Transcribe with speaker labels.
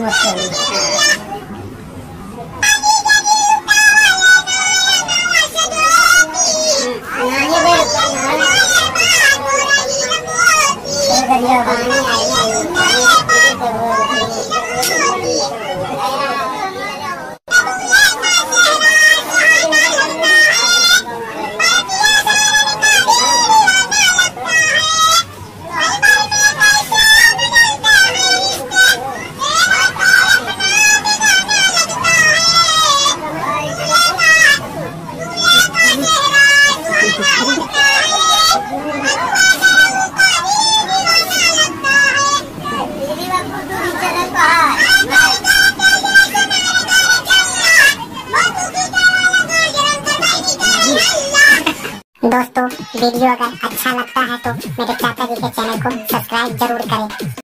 Speaker 1: Saya sudah bilang, "Pagi tadi, Ustaz, saya dulu yang tahu
Speaker 2: ada roti."
Speaker 3: दोस्तों, video अगर अच्छा लगता है तो मेरे चाचा जी के चैनल को सब्सक्राइब ज़रूर करें।